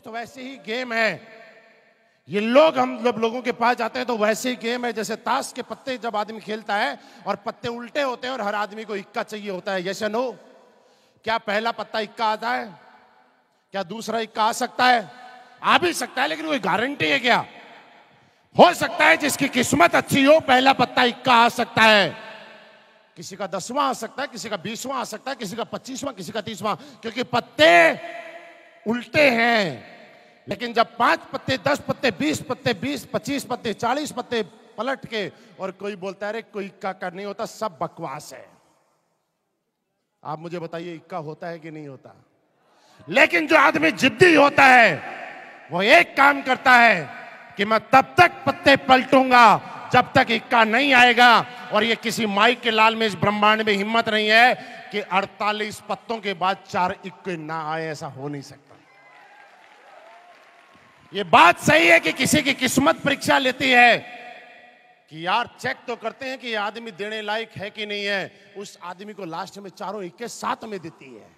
दोस्त, वैसे ही गेम है। ये लोग हम जब लोगों के पास जाते हैं तो वैसे ही गेम है। जैसे ताश के पत्ते जब आदमी खेलता है और पत्ते उल्टे होते हैं और हर आदमी को इक्का चाहिए होता है। यस नो क्या पहला पत्ता इक्का आता है? क्या दूसरा इक्का आ सकता है? आ भी सकता है, लेकिन कोई गारंटी है क्या? हो सकता है जिसकी किस्मत अच्छी हो, पहला पत्ता इक्का आ सकता है। किसी का दसवां आ सकता है, किसी का बीसवां आ सकता है, किसी का पच्चीसवां, किसी का तीसवां, क्योंकि पत्ते उल्टे हैं। लेकिन जब पाँच पत्ते, दस पत्ते, बीस पत्ते, बीस, पच्चीस पत्ते, चालीस पत्ते पलट के और कोई बोलता है, अरे, कोई इक्का कर नहीं होता, सब बकवास है। आप मुझे बताइए, इक्का होता है कि नहीं होता? लेकिन जो आदमी जिद्दी होता है, वो एक काम करता है कि मैं तब तक पत्ते पलटूँगा, जब तक इक्का नहीं आएगा और ये किसी माइक के लाल में इस ब्रह्मांड में हिम्मत नहीं है कि 48 पत्तों के बाद चार इक्के ना आए, ऐसा हो नहीं सकता। ये बात सही है कि किसी की किस्मत परीक्षा लेती है कि यार चेक तो करते हैं कि ये आदमी देने लायक है कि नहीं है। उस आदमी को लास्ट में चारों इक्के साथ में देती है।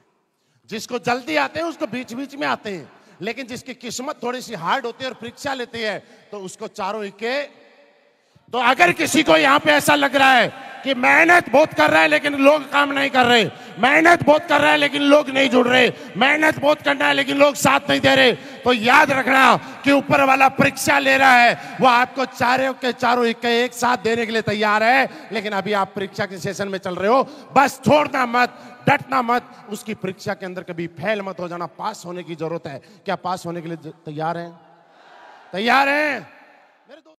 जिसको जल्दी आते हैं, उसको बीच बीच में आते हैं। लेकिन जिसकी किस्मत थोड़ी सी हार्ड होती है और परीक्षा लेती है तो उसको चारों इक्के तो अगर किसी को यहाँ पे ऐसा लग रहा है कि मेहनत बहुत कर रहा है लेकिन लोग काम नहीं कर रहे मेहनत बहुत कर रहा है लेकिन लोग नहीं जुड़ रहे मेहनत बहुत करना है लेकिन लोग साथ नहीं दे रहे तो याद रखना कि ऊपर वाला परीक्षा ले रहा है वो आपको चारों के चारों एक, एक साथ देने के लिए तैयार है लेकिन अभी आप परीक्षा के सेशन में चल रहे हो बस छोड़ना मत डटना मत उसकी परीक्षा के अंदर कभी फेल मत हो जाना पास होने की ज़रूरत है क्या पास होने के लिए तैयार है? तैयार है?